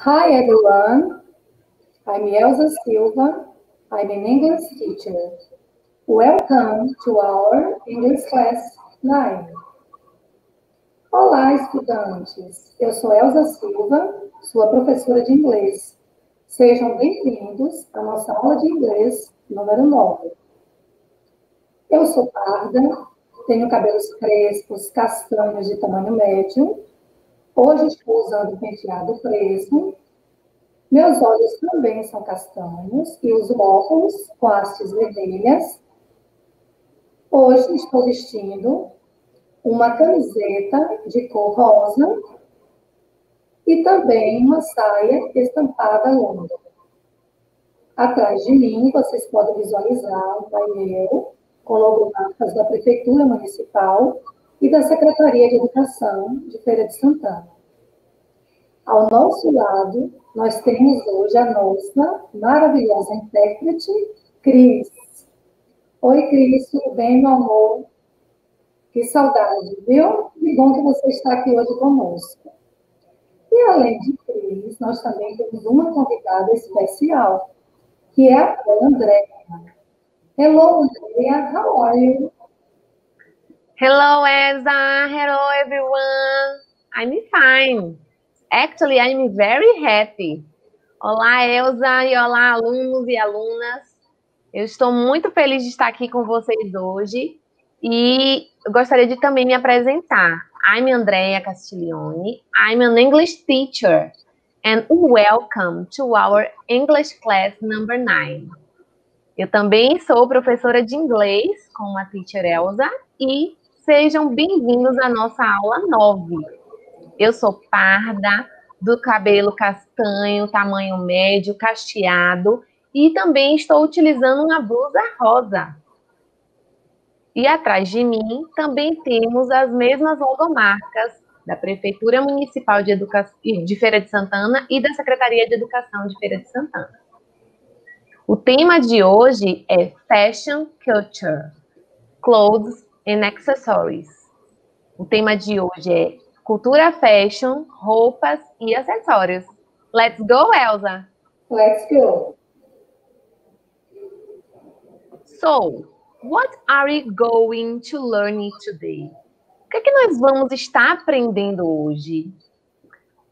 Hi everyone, I'm Elsa Silva. I'm an English teacher. Welcome to our English class 9. Olá, estudantes. Eu sou Elsa Silva, sua professora de inglês. Sejam bem-vindos à nossa aula de inglês número 9. Eu sou parda, tenho cabelos crespos, castanhos de tamanho médio. Hoje estou usando penteado preso. Meus olhos também são castanhos e uso óculos com hastes vermelhas. Hoje estou vestindo uma camiseta de cor rosa e também uma saia estampada longa. Atrás de mim, vocês podem visualizar um banheiro com logomarcas da Prefeitura Municipal e da Secretaria de Educação de Feira de Santana. Ao nosso lado, nós temos hoje a nossa maravilhosa intérprete, Cris. Oi, Cris, tudo bem, meu amor? Que saudade, viu? Que bom que você está aqui hoje conosco. E além de Cris, nós também temos uma convidada especial, que é a Andréa. Hello, Andrea. How are you? Hello, Elsa. Hello, everyone. I'm fine. Actually, I'm very happy. Olá, Elsa, e olá, alunos e alunas. Eu estou muito feliz de estar aqui com vocês hoje e gostaria de também me apresentar. I'm Andrea Castiglione. I'm an English teacher and welcome to our English class number 9. Eu também sou professora de inglês com a teacher Elsa e sejam bem-vindos à nossa aula 9. Eu sou parda, do cabelo castanho, tamanho médio, cacheado e também estou utilizando uma blusa rosa. E atrás de mim também temos as mesmas logomarcas da Prefeitura Municipal de, Educa... de Feira de Santana e da Secretaria de Educação de Feira de Santana. O tema de hoje é Fashion Culture, Clothes and Accessories. O tema de hoje é cultura fashion, roupas e acessórios. Let's go, Elsa! Let's go! So, what are we going to learn today? O que, é que nós vamos estar aprendendo hoje?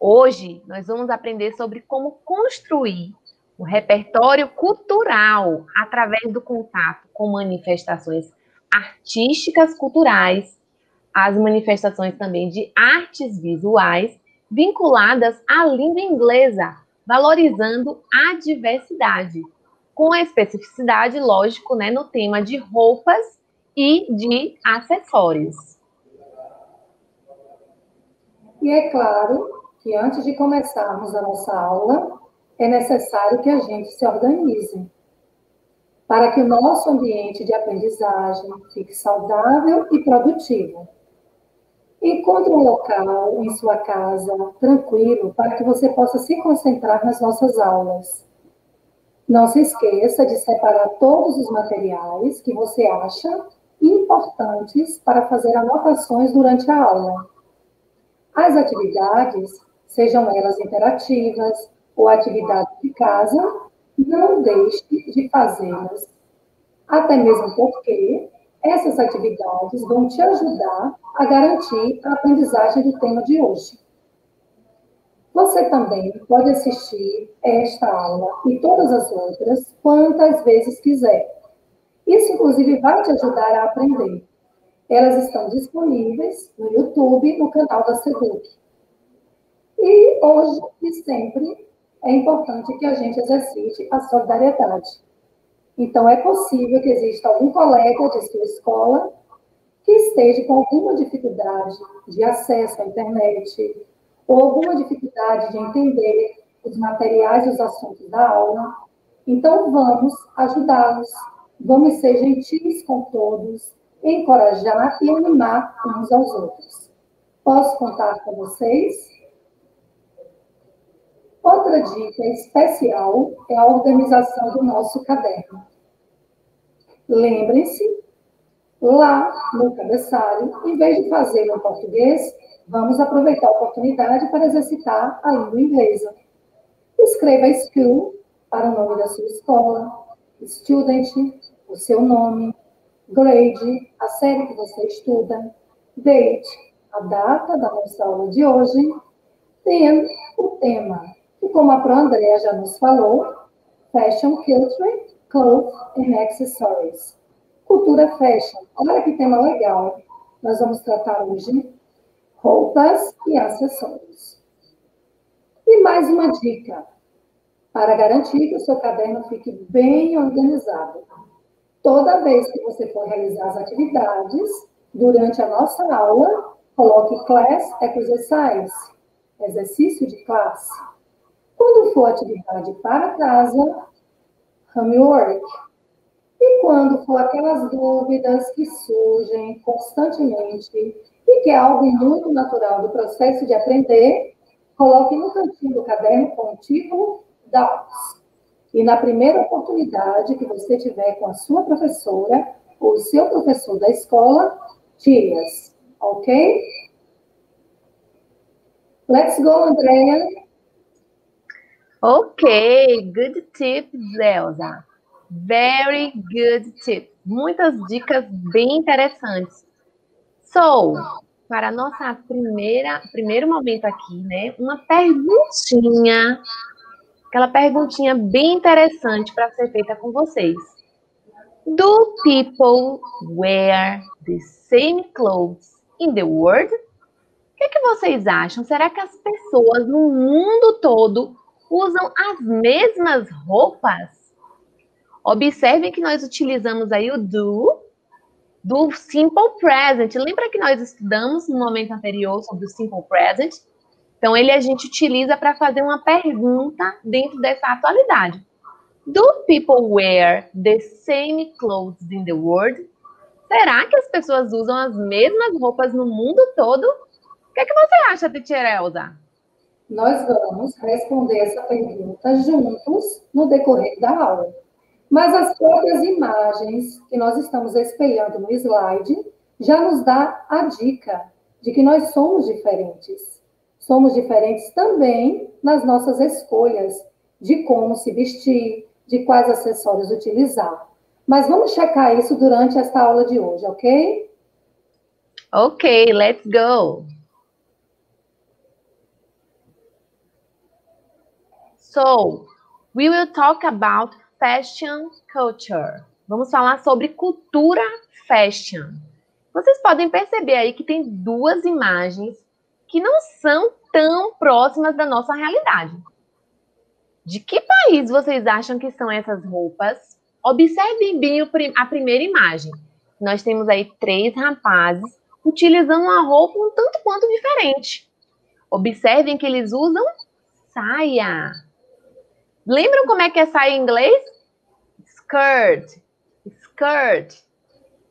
Hoje, nós vamos aprender sobre como construir o repertório cultural através do contato com manifestações artísticas culturais, as manifestações também de artes visuais vinculadas à língua inglesa, valorizando a diversidade, com a especificidade, lógico, né, no tema de roupas e de acessórios. E é claro que antes de começarmos a nossa aula, é necessário que a gente se organize para que o nosso ambiente de aprendizagem fique saudável e produtivo. Encontre um local em sua casa tranquilo para que você possa se concentrar nas nossas aulas. Não se esqueça de separar todos os materiais que você acha importantes para fazer anotações durante a aula. As atividades, sejam elas interativas, ou atividade de casa, não deixe de fazê-las. Até mesmo porque essas atividades vão te ajudar a garantir a aprendizagem do tema de hoje. Você também pode assistir esta aula e todas as outras quantas vezes quiser. Isso, inclusive, vai te ajudar a aprender. Elas estão disponíveis no YouTube, no canal da SEDUC. E hoje e sempre é importante que a gente exercite a solidariedade. Então, é possível que exista algum colega de sua escola que esteja com alguma dificuldade de acesso à internet, ou alguma dificuldade de entender os materiais e os assuntos da aula. Então, vamos ajudá-los, vamos ser gentis com todos, encorajar e animar uns aos outros. Posso contar com vocês? Outra dica especial é a organização do nosso caderno. Lembrem-se, lá no cabeçalho, em vez de fazer em português, vamos aproveitar a oportunidade para exercitar a língua inglesa. Escreva school para o nome da sua escola, student, o seu nome, grade, a série que você estuda, date, a data da nossa aula de hoje, tem o tema, como a Pro Andrea já nos falou, Fashion Culture, Clothes and Accessories. Cultura fashion. Olha que tema legal. Nós vamos tratar hoje roupas e acessórios. E mais uma dica para garantir que o seu caderno fique bem organizado. Toda vez que você for realizar as atividades, durante a nossa aula, coloque class exercise, exercício de classe. Quando for atividade para casa, homework. E quando for aquelas dúvidas que surgem constantemente e que é algo muito natural do processo de aprender, coloque no cantinho do caderno com o título Doubts. E na primeira oportunidade que você tiver com a sua professora ou o seu professor da escola, tire-as, ok? Let's go, Andrea. Ok, good tips, Elza. Very good tips. Muitas dicas bem interessantes. So, para nossa primeira, primeiro momento aqui, né? Uma perguntinha, aquela perguntinha bem interessante para ser feita com vocês. Do people wear the same clothes in the world? O que, é que vocês acham? Será que as pessoas no mundo todo usam as mesmas roupas? Observem que nós utilizamos aí o do do simple present. Lembra que nós estudamos no momento anterior sobre o simple present? Então, ele a gente utiliza para fazer uma pergunta dentro dessa atualidade. Do people wear the same clothes in the world? Será que as pessoas usam as mesmas roupas no mundo todo? O que, é que você acha, Teacher Elza? Nós vamos responder essa pergunta juntos no decorrer da aula. Mas as próprias imagens que nós estamos espelhando no slide já nos dá a dica de que nós somos diferentes. Somos diferentes também nas nossas escolhas de como se vestir, de quais acessórios utilizar. Mas vamos checar isso durante esta aula de hoje, ok? Ok, let's go. So, we will talk about fashion culture. Vamos falar sobre cultura fashion. Vocês podem perceber aí que tem duas imagens que não são tão próximas da nossa realidade. De que país vocês acham que são essas roupas? Observem bem a primeira imagem. Nós temos aí três rapazes utilizando uma roupa um tanto quanto diferente. Observem que eles usam saia. Lembram como é que é saia em inglês? Skirt. Skirt.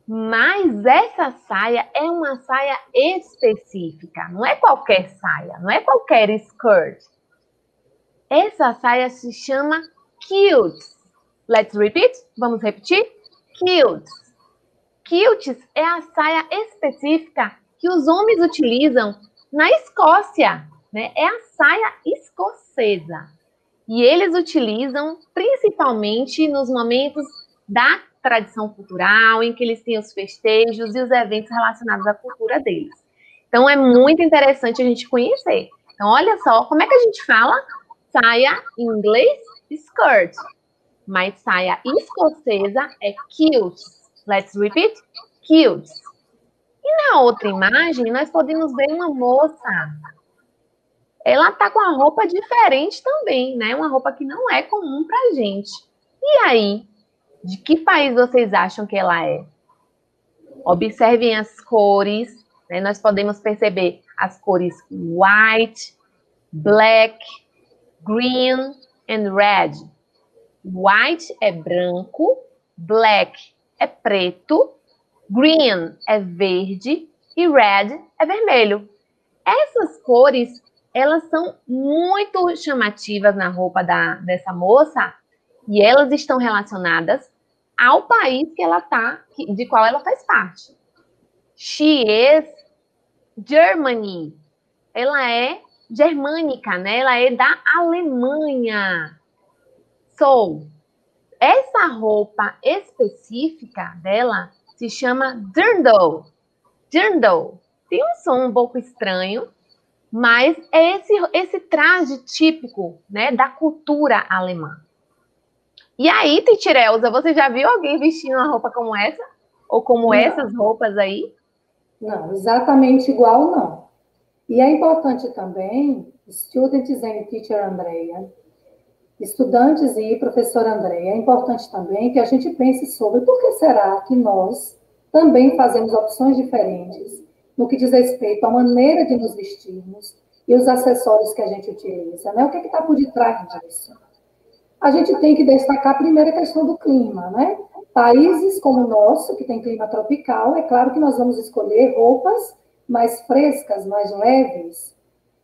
Mas essa saia é uma saia específica, não é qualquer saia, não é qualquer skirt. Essa saia se chama kilts. Let's repeat? Vamos repetir? Kilts. Kilts é a saia específica que os homens utilizam na Escócia, né? É a saia escocesa. E eles utilizam principalmente nos momentos da tradição cultural, em que eles têm os festejos e os eventos relacionados à cultura deles. Então é muito interessante a gente conhecer. Então, olha só, como é que a gente fala saia em inglês? Skirt. Mas saia escocesa é kilt. Let's repeat. Kilt. E na outra imagem, nós podemos ver uma moça ela tá com uma roupa diferente também, né? Uma roupa que não é comum pra gente. E aí, de que país vocês acham que ela é? Observem as cores, né? Nós podemos perceber as cores white, black, green and red. White é branco, black é preto, green é verde e red é vermelho. Essas cores elas são muito chamativas na roupa da, dessa moça e elas estão relacionadas ao país que ela tá, de qual ela faz parte. She is Germany. Ela é germânica, né? Ela é da Alemanha. So, essa roupa específica dela se chama dirndl. Dirndl. Tem um som um pouco estranho, mas é esse, esse traje típico, né, da cultura alemã. E aí, Titirelza, você já viu alguém vestindo uma roupa como essa? Ou como não. essas roupas aí? Não, exatamente igual não. E é importante também, students and teacher Andrea, estudantes e professora Andrea, é importante também que a gente pense sobre por que será que nós também fazemos opções diferentes no que diz respeito à maneira de nos vestirmos e os acessórios que a gente utiliza, né? O que é está por detrás disso? A gente tem que destacar a primeira questão do clima, né? Países como o nosso, que tem clima tropical, é claro que nós vamos escolher roupas mais frescas, mais leves.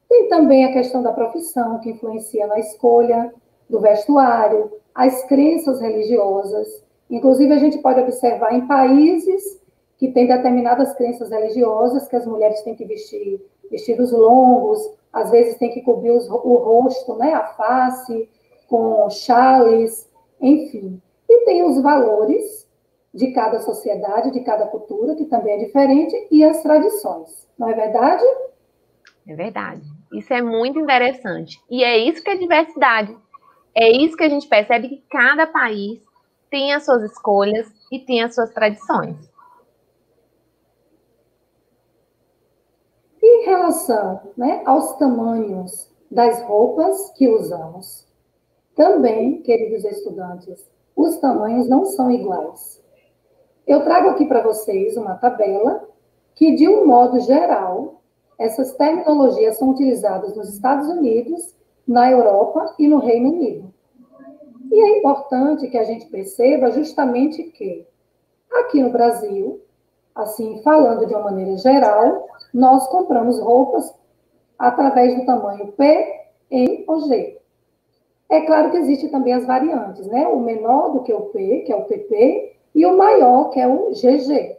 Tem também a questão da profissão, que influencia na escolha do vestuário, as crenças religiosas. Inclusive, a gente pode observar em países que têm determinadas crenças religiosas que as mulheres têm que vestir vestidos longos, às vezes tem que cobrir os, o rosto, né, a face, com chales, enfim. E tem os valores de cada sociedade, de cada cultura, que também é diferente, e as tradições. Não é verdade? É verdade. Isso é muito interessante. E é isso que é diversidade. É isso que a gente percebe que cada país tem as suas escolhas e tem as suas tradições. E em relação né, aos tamanhos das roupas que usamos? Também, queridos estudantes, os tamanhos não são iguais. Eu trago aqui para vocês uma tabela que, de um modo geral, essas terminologias são utilizadas nos Estados Unidos na Europa e no Reino Unido. E é importante que a gente perceba justamente que aqui no Brasil, assim falando de uma maneira geral, nós compramos roupas através do tamanho P, M ou G. É claro que existe também as variantes, né? O menor do que o P, que é o PP, e o maior, que é o GG.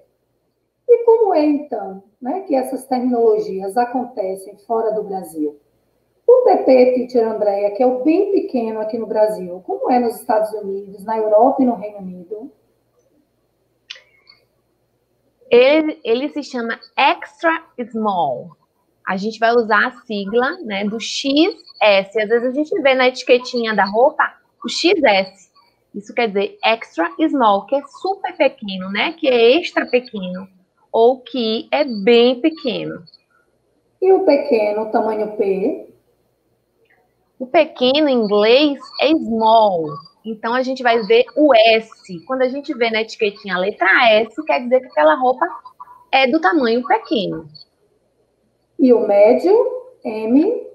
E como é, então, né, que essas terminologias acontecem fora do Brasil? O PP Teacher Andrea, que é o bem pequeno aqui no Brasil, como é nos Estados Unidos, na Europa e no Reino Unido? Ele, ele se chama Extra Small. A gente vai usar a sigla né, do XS. Às vezes a gente vê na etiquetinha da roupa o XS. Isso quer dizer extra small, que é super pequeno, né? Que é extra pequeno, ou que é bem pequeno. E o pequeno, tamanho P? O pequeno em inglês é small. Então a gente vai ver o S. Quando a gente vê na etiquetinha a letra S, quer dizer que aquela roupa é do tamanho pequeno. E o médio, M?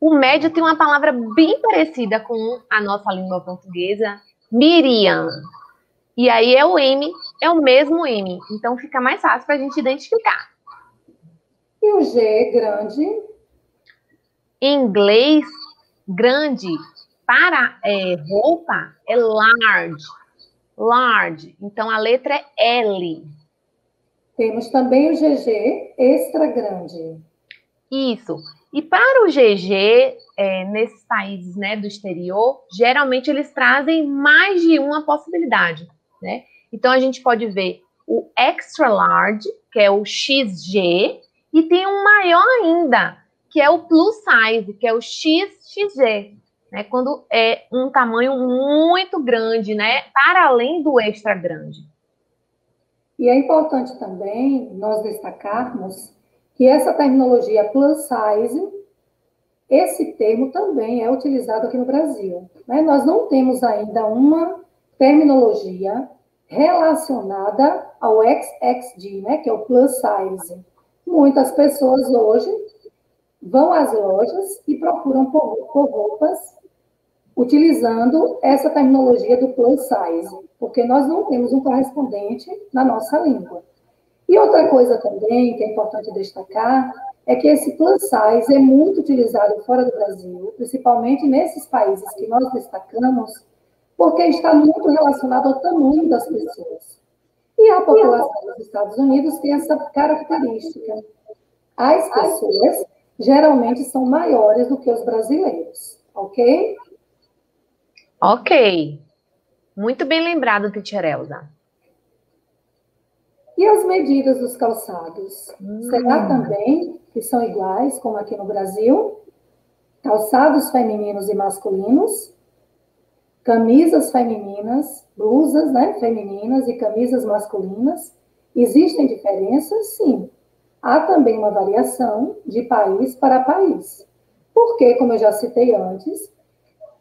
O médio tem uma palavra bem parecida com a nossa língua portuguesa, Miriam. E aí é o M, é o mesmo M. Então fica mais fácil para a gente identificar. E o G, grande? Em inglês, grande para é, roupa é large. Large. Então a letra é L. Temos também o GG extra grande. Isso. E para o GG, é, nesses países né, do exterior, geralmente eles trazem mais de uma possibilidade. Né? Então a gente pode ver o extra large, que é o XG, e tem um maior ainda, que é o plus size, que é o XXG, né? Quando é um tamanho muito grande, né? Para além do extra grande. E é importante também nós destacarmos que essa terminologia plus size, esse termo também é utilizado aqui no Brasil. Né? Nós não temos ainda uma terminologia relacionada ao XXG, né? que é o plus size. Muitas pessoas hoje vão às lojas e procuram por, por roupas utilizando essa terminologia do plus size, porque nós não temos um correspondente na nossa língua. E outra coisa também que é importante destacar é que esse plus size é muito utilizado fora do Brasil, principalmente nesses países que nós destacamos, porque está muito relacionado ao tamanho das pessoas. E a população dos Estados Unidos tem essa característica. As pessoas geralmente são maiores do que os brasileiros, ok? Ok. Muito bem lembrado, Teacher Elza. E as medidas dos calçados? Hum. Será também que são iguais, como aqui no Brasil? Calçados femininos e masculinos, camisas femininas, blusas né, femininas e camisas masculinas. Existem diferenças? Sim. Há também uma variação de país para país. Porque, como eu já citei antes,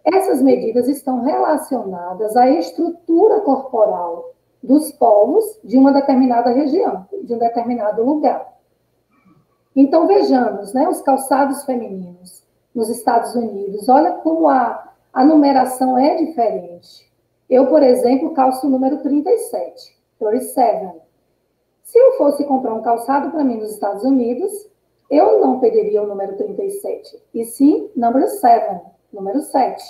essas medidas estão relacionadas à estrutura corporal dos povos de uma determinada região, de um determinado lugar. Então, vejamos, né, os calçados femininos nos Estados Unidos, olha como a, a numeração é diferente. Eu, por exemplo, calço o número 37, 37. Se eu fosse comprar um calçado para mim nos Estados Unidos, eu não pediria o número 37, e sim número 7, número 7.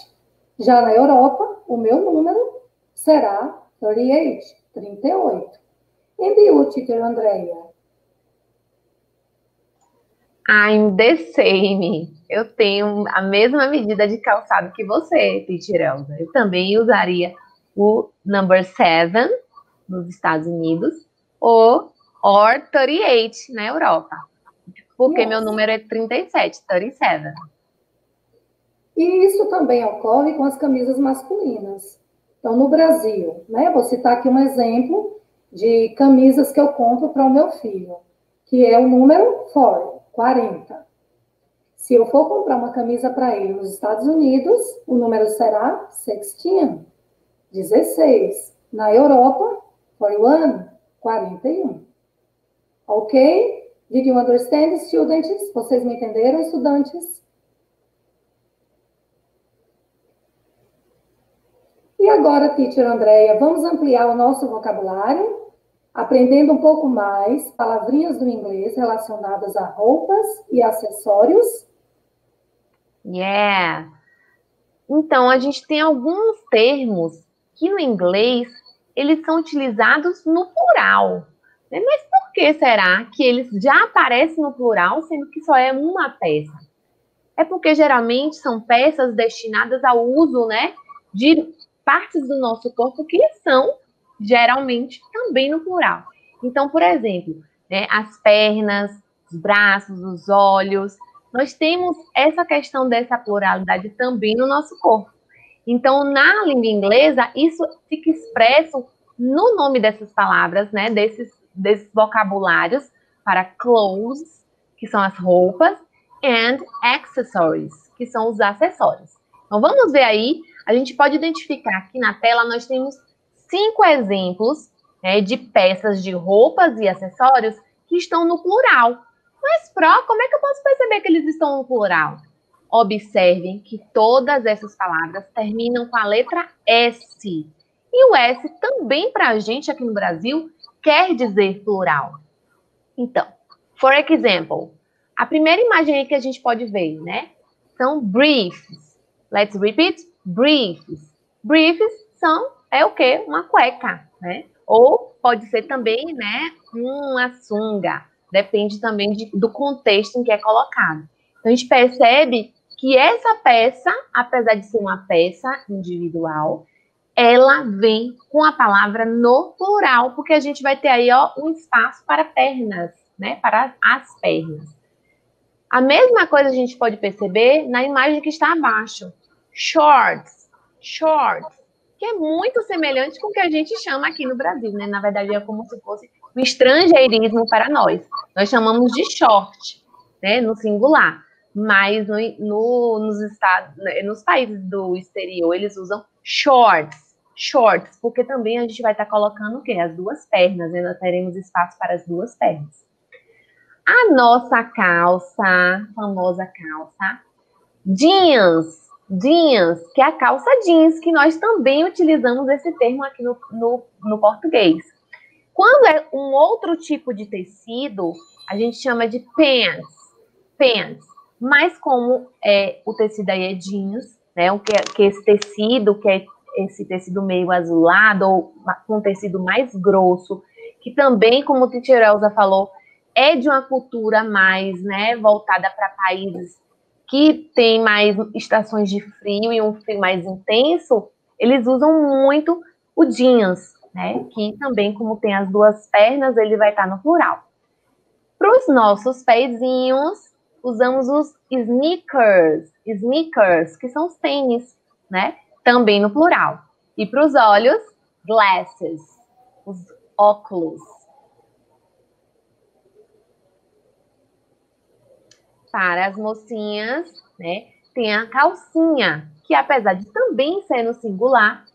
Já na Europa, o meu número será 38, 38. And you, teacher Andrea? I'm the same. Eu tenho a mesma medida de calçado que você, teacher Elza. Eu também usaria o number 7 nos Estados Unidos ou or 38 na Europa. Porque yes. meu número é 37, 37. E isso também ocorre com as camisas masculinas. Então, no Brasil, né, vou citar aqui um exemplo de camisas que eu compro para o meu filho, que é o número 4, 40. Se eu for comprar uma camisa para ele nos Estados Unidos, o número será 16, 16. Na Europa, 41, 41. Ok? Did you understand, students? Vocês me entenderam, estudantes? E agora, teacher Andréia, vamos ampliar o nosso vocabulário, aprendendo um pouco mais palavrinhas do inglês relacionadas a roupas e acessórios. Yeah! Então, a gente tem alguns termos que no inglês eles são utilizados no plural. Né? Mas por que será que eles já aparecem no plural, sendo que só é uma peça? É porque geralmente são peças destinadas ao uso, né, de partes do nosso corpo que são geralmente também no plural. Então, por exemplo, né, as pernas, os braços, os olhos, nós temos essa questão dessa pluralidade também no nosso corpo. Então, na língua inglesa, isso fica expresso no nome dessas palavras, né, desses, desses vocabulários para clothes, que são as roupas, and accessories, que são os acessórios. Então, vamos ver aí a gente pode identificar aqui na tela, nós temos cinco exemplos né, de peças de roupas e acessórios que estão no plural. Mas, Pro, como é que eu posso perceber que eles estão no plural? Observem que todas essas palavras terminam com a letra S. E o S também, para a gente aqui no Brasil, quer dizer plural. Então, for example, a primeira imagem que a gente pode ver, né? São briefs. Let's repeat briefs. Briefs são, é o quê? Uma cueca, né? Ou pode ser também, né, uma sunga. Depende também de, do contexto em que é colocado. Então, a gente percebe que essa peça, apesar de ser uma peça individual, ela vem com a palavra no plural, porque a gente vai ter aí ó, um espaço para pernas, né? Para as pernas. A mesma coisa a gente pode perceber na imagem que está abaixo shorts, shorts, que é muito semelhante com o que a gente chama aqui no Brasil, né? Na verdade, é como se fosse um estrangeirismo para nós. Nós chamamos de short, né? No singular. Mas no, no, nos, estados, né? nos países do exterior, eles usam shorts, shorts, porque também a gente vai estar colocando o quê? As duas pernas, né? Nós teremos espaço para as duas pernas. A nossa calça, famosa calça, jeans, jeans, que é a calça jeans, que nós também utilizamos esse termo aqui no, no, no português. Quando é um outro tipo de tecido, a gente chama de pants, pants. Mas como é, o tecido aí é jeans, né, o que, é, que é esse tecido, que é esse tecido meio azulado, ou com tecido mais grosso, que também, como o Titielza falou, é de uma cultura mais, né, voltada para países que tem mais estações de frio e um frio mais intenso, eles usam muito o jeans, né? Que também, como tem as duas pernas, ele vai estar no plural. Para os nossos pezinhos, usamos os sneakers, sneakers, que são os tênis, né? Também no plural. E para os olhos, glasses, os óculos. Para as mocinhas, né? Tem a calcinha, que apesar de também ser no singular,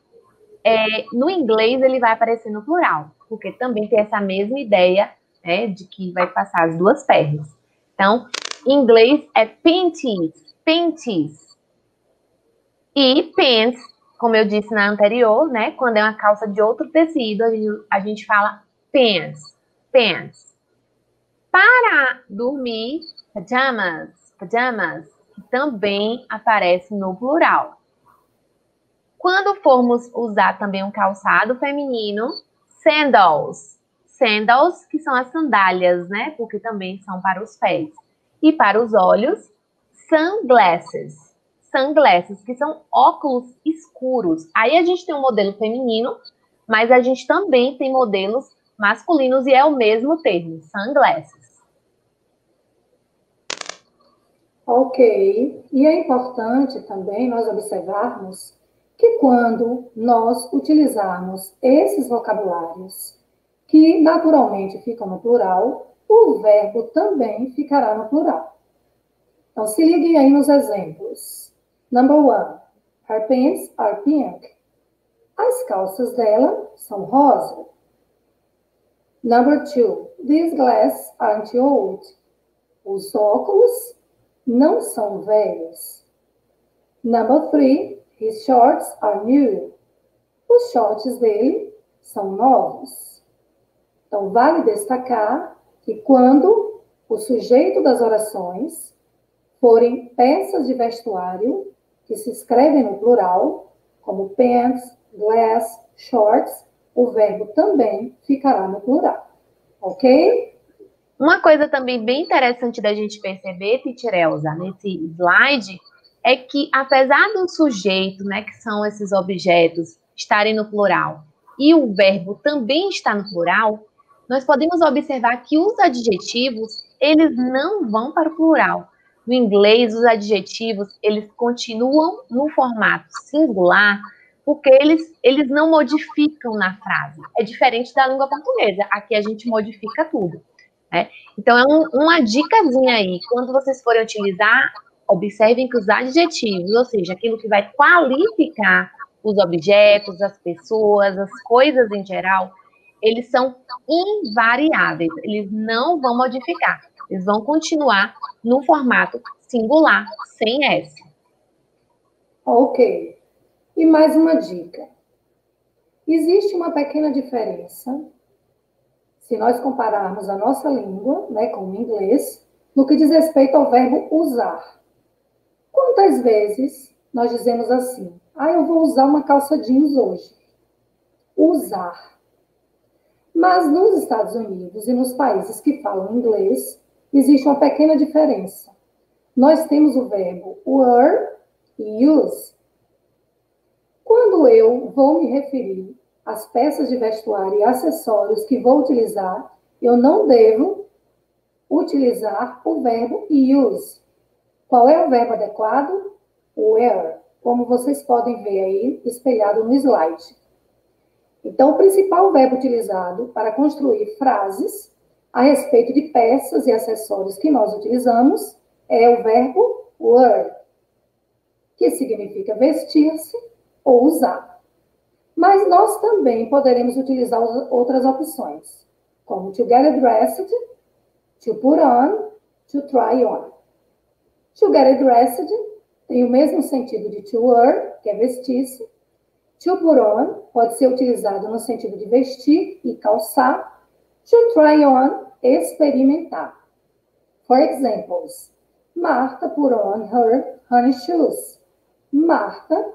é, no inglês ele vai aparecer no plural, porque também tem essa mesma ideia né, de que vai passar as duas pernas. Então, em inglês é panties, panties. E pants, como eu disse na anterior, né, quando é uma calça de outro tecido, a gente, a gente fala pants, pants. Para dormir, pajamas, pajamas, que também aparece no plural. Quando formos usar também um calçado feminino, sandals. Sandals, que são as sandálias, né? Porque também são para os pés. E para os olhos, sunglasses. Sunglasses, que são óculos escuros. Aí a gente tem um modelo feminino, mas a gente também tem modelos masculinos e é o mesmo termo, sunglasses. Ok. E é importante também nós observarmos que quando nós utilizarmos esses vocabulários, que naturalmente ficam no plural, o verbo também ficará no plural. Então, se liguem aí nos exemplos. Number one, her pants are pink. As calças dela são rosa. Number two, these glasses aren't old. Os óculos não são velhos. Number three, His shorts are new. Os shorts dele são novos. Então, vale destacar que quando o sujeito das orações forem peças de vestuário que se escrevem no plural, como pants, glass, shorts, o verbo também ficará no plural. Ok? Uma coisa também bem interessante da gente perceber, Teacher nesse slide, é que, apesar do sujeito, né, que são esses objetos, estarem no plural, e o verbo também está no plural, nós podemos observar que os adjetivos, eles não vão para o plural. No inglês, os adjetivos, eles continuam no formato singular, porque eles, eles não modificam na frase. É diferente da língua portuguesa. Aqui a gente modifica tudo. Né? Então, é um, uma dicasinha aí. Quando vocês forem utilizar observem que os adjetivos, ou seja, aquilo que vai qualificar os objetos, as pessoas, as coisas em geral, eles são invariáveis, eles não vão modificar, eles vão continuar no formato singular, sem S. Ok. E mais uma dica. Existe uma pequena diferença, se nós compararmos a nossa língua, né, com o inglês, no que diz respeito ao verbo usar. Quantas vezes nós dizemos assim: ah, eu vou usar uma calça jeans hoje? Usar. Mas nos Estados Unidos e nos países que falam inglês, existe uma pequena diferença. Nós temos o verbo wear e use. Quando eu vou me referir às peças de vestuário e acessórios que vou utilizar, eu não devo utilizar o verbo use. Qual é o verbo adequado? Where, como vocês podem ver aí espelhado no slide. Então, o principal verbo utilizado para construir frases a respeito de peças e acessórios que nós utilizamos é o verbo wear, que significa vestir-se ou usar. Mas nós também poderemos utilizar outras opções, como to get dressed, to put on, to try on. To get dressed tem o mesmo sentido de to wear, que é vestir-se. To put on pode ser utilizado no sentido de vestir e calçar. To try on, experimentar. For examples, Martha put on her honey shoes. Marta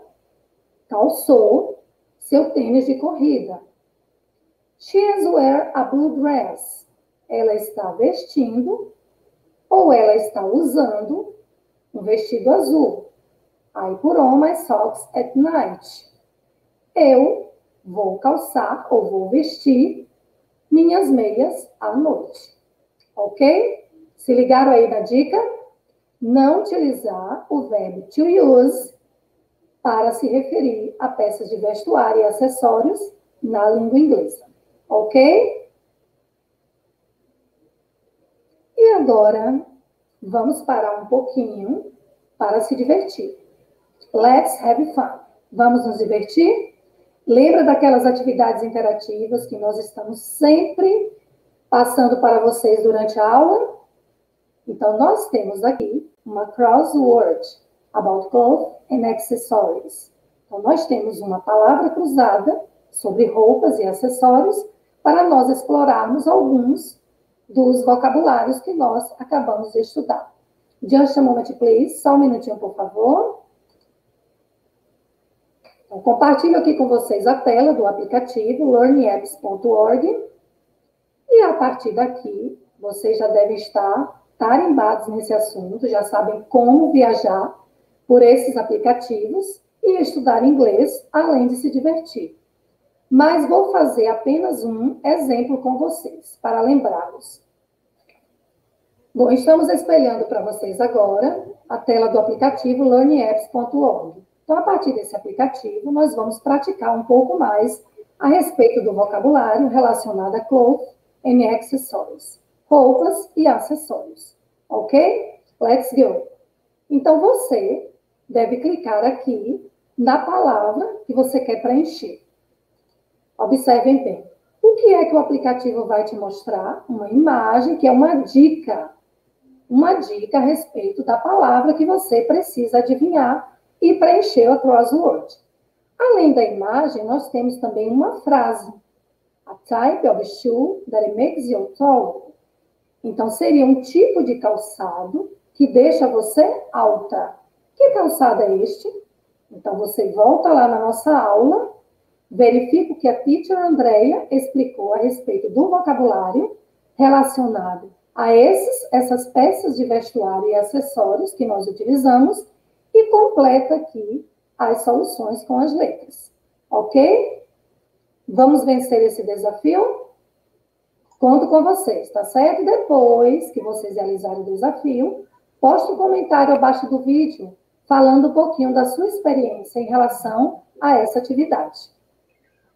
calçou seu tênis de corrida. She has wear a blue dress. ela está vestindo ou ela está usando um vestido azul. I put on my socks at night. Eu vou calçar ou vou vestir minhas meias à noite. Ok? Se ligaram aí na dica? Não utilizar o verbo to use para se referir a peças de vestuário e acessórios na língua inglesa. Ok? E agora, vamos parar um pouquinho para se divertir. Let's have fun. Vamos nos divertir? Lembra daquelas atividades interativas que nós estamos sempre passando para vocês durante a aula? Então, nós temos aqui uma crossword about clothes and accessories. Então, nós temos uma palavra cruzada sobre roupas e acessórios para nós explorarmos alguns dos vocabulários que nós acabamos de estudar. Just a moment, please. Só um minutinho, por favor. Então, compartilho aqui com vocês a tela do aplicativo learnapps.org. E a partir daqui, vocês já devem estar tarimbados nesse assunto, já sabem como viajar por esses aplicativos e estudar inglês, além de se divertir. Mas vou fazer apenas um exemplo com vocês, para lembrá-los. Bom, estamos espelhando para vocês agora a tela do aplicativo learnapps.org. Então, a partir desse aplicativo, nós vamos praticar um pouco mais a respeito do vocabulário relacionado a clothes and accessories, roupas e acessórios. Ok? Let's go! Então, você deve clicar aqui na palavra que você quer preencher. Observem bem. O que é que o aplicativo vai te mostrar? Uma imagem que é uma dica. Uma dica a respeito da palavra que você precisa adivinhar e preencheu a crossword. Além da imagem, nós temos também uma frase. A type of shoe that makes you tall. Então, seria um tipo de calçado que deixa você alta. Que calçado é este? Então, você volta lá na nossa aula, verifica o que a teacher Andrea explicou a respeito do vocabulário relacionado a esses, essas peças de vestuário e acessórios que nós utilizamos e completa aqui as soluções com as letras. Ok? Vamos vencer esse desafio? Conto com vocês, tá certo? Depois que vocês realizarem o desafio, poste um comentário abaixo do vídeo falando um pouquinho da sua experiência em relação a essa atividade.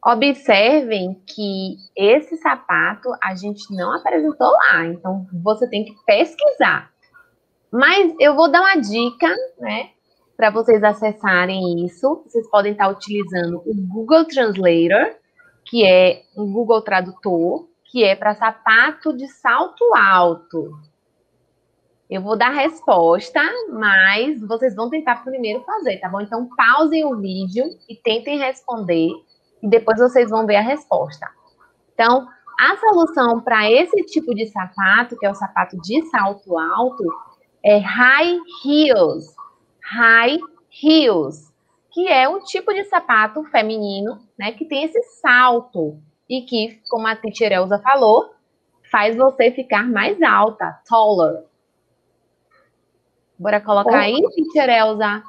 Observem que esse sapato a gente não apresentou lá, então você tem que pesquisar. Mas eu vou dar uma dica, né? para vocês acessarem isso, vocês podem estar utilizando o Google Translator, que é um Google Tradutor, que é para sapato de salto alto. Eu vou dar resposta, mas vocês vão tentar primeiro fazer, tá bom? Então, pausem o vídeo e tentem responder, e depois vocês vão ver a resposta. Então, a solução para esse tipo de sapato, que é o sapato de salto alto, é high heels high heels, que é um tipo de sapato feminino, né, que tem esse salto e que, como a teacher falou, faz você ficar mais alta, taller. Bora colocar oh. aí, teacher Elza,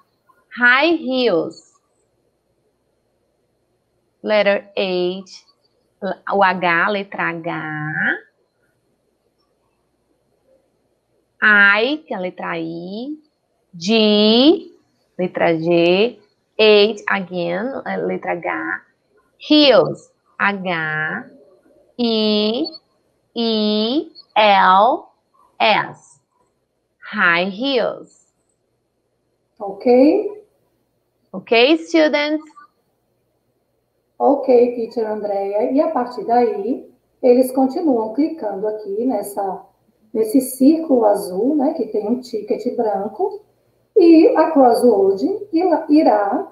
high heels. Letter H, o H, letra H. I, que é a letra I. G, letra G, H, again, letra H, heels, H, E, E, L, S, high heels. Ok? Ok, students? Ok, teacher Andrea. E a partir daí, eles continuam clicando aqui nessa, nesse círculo azul, né, que tem um ticket branco, e a crossword irá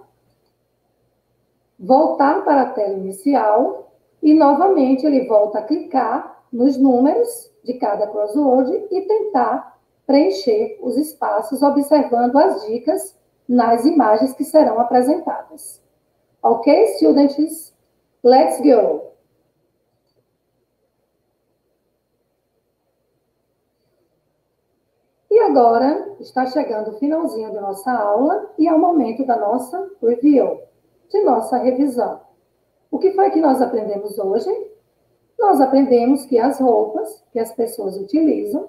voltar para a tela inicial e novamente ele volta a clicar nos números de cada crossword e tentar preencher os espaços observando as dicas nas imagens que serão apresentadas. Ok, students? Let's go! agora está chegando o finalzinho da nossa aula e é o momento da nossa review, de nossa revisão. O que foi que nós aprendemos hoje? Nós aprendemos que as roupas que as pessoas utilizam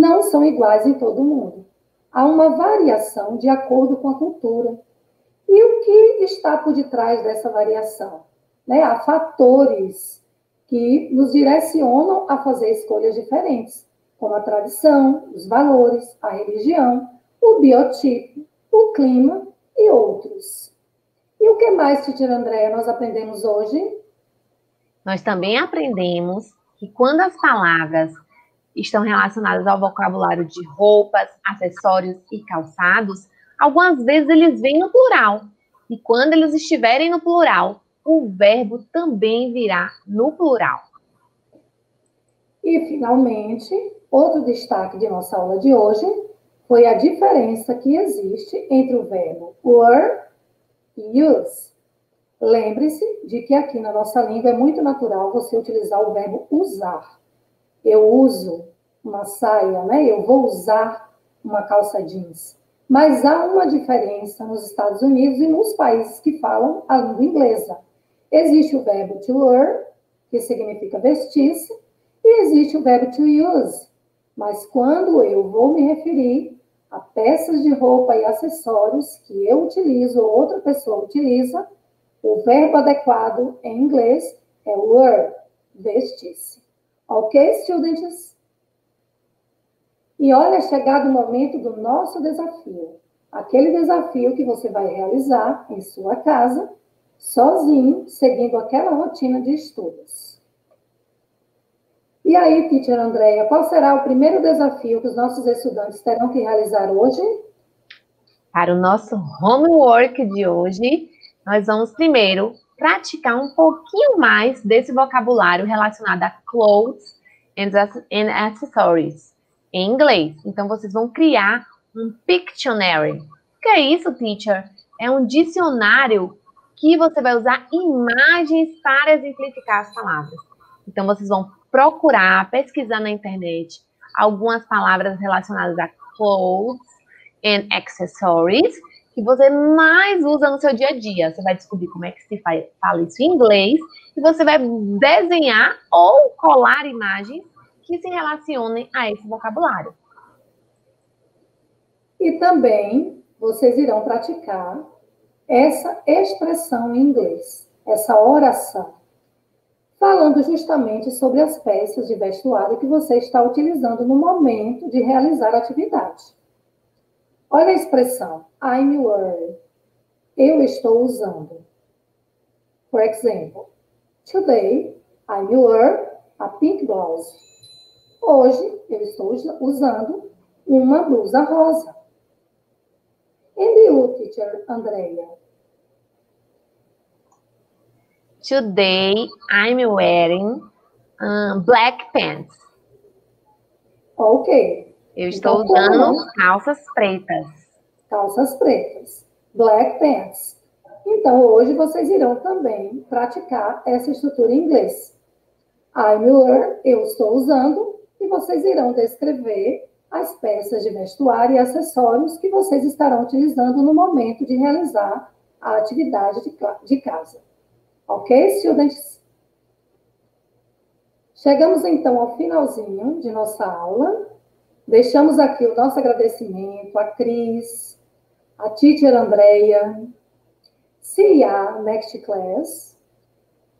não são iguais em todo mundo. Há uma variação de acordo com a cultura. E o que está por detrás dessa variação? Né? Há fatores que nos direcionam a fazer escolhas diferentes, como a tradição, os valores, a religião, o biotipo, o clima e outros. E o que mais, Titia Andréa, nós aprendemos hoje? Nós também aprendemos que quando as palavras estão relacionadas ao vocabulário de roupas, acessórios e calçados, algumas vezes eles vêm no plural. E quando eles estiverem no plural, o verbo também virá no plural. E, finalmente, outro destaque de nossa aula de hoje foi a diferença que existe entre o verbo were e use. Lembre-se de que aqui na nossa língua é muito natural você utilizar o verbo usar. Eu uso uma saia, né? Eu vou usar uma calça jeans. Mas há uma diferença nos Estados Unidos e nos países que falam a língua inglesa. Existe o verbo to wear, que significa vestir-se, e existe o verbo to use. Mas quando eu vou me referir a peças de roupa e acessórios que eu utilizo ou outra pessoa utiliza, o verbo adequado em inglês é wear, vestir-se. Ok, students? E olha, é chegado o momento do nosso desafio. Aquele desafio que você vai realizar em sua casa, sozinho, seguindo aquela rotina de estudos. E aí, teacher Andréia, qual será o primeiro desafio que os nossos estudantes terão que realizar hoje? Para o nosso homework de hoje, nós vamos primeiro praticar um pouquinho mais desse vocabulário relacionado a clothes and accessories em inglês. Então, vocês vão criar um Pictionary. O que é isso, teacher? É um dicionário que você vai usar imagens para exemplificar as palavras. Então, vocês vão procurar, pesquisar na internet algumas palavras relacionadas a clothes and accessories que você mais usa no seu dia a dia. Você vai descobrir como é que se fala isso em inglês e você vai desenhar ou colar imagens que se relacionem a esse vocabulário. E também vocês irão praticar essa expressão em inglês, essa oração, falando justamente sobre as peças de vestuário que você está utilizando no momento de realizar a atividade. Olha a expressão I'm wearing. Eu estou usando. For example, today I'm wearing a pink blouse. Hoje eu estou usando uma blusa rosa. And you, teacher Andrea? Today I'm wearing um, black pants. Ok. Eu estou então, usando calças pretas. Calças pretas. Black pants. Então, hoje vocês irão também praticar essa estrutura em inglês. I'm wearing, eu estou usando, e vocês irão descrever as peças de vestuário e acessórios que vocês estarão utilizando no momento de realizar a atividade de, de casa. Ok, students? Chegamos então ao finalzinho de nossa aula. Deixamos aqui o nosso agradecimento a Cris, a teacher Andrea. See ya next class.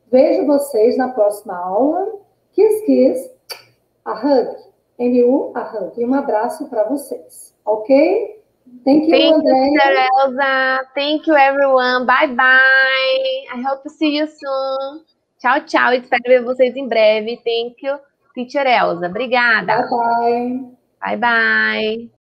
Vejo vocês na próxima aula. Kiss, kiss a hug. NU, a hug. E um abraço para vocês. Ok? Thank you, Thank you, Elsa. Thank you, everyone. Bye, bye. I hope to see you soon. Tchau, tchau. Espero ver vocês em breve. Thank you, Teacher Elsa. Obrigada. Bye, bye. Bye, bye.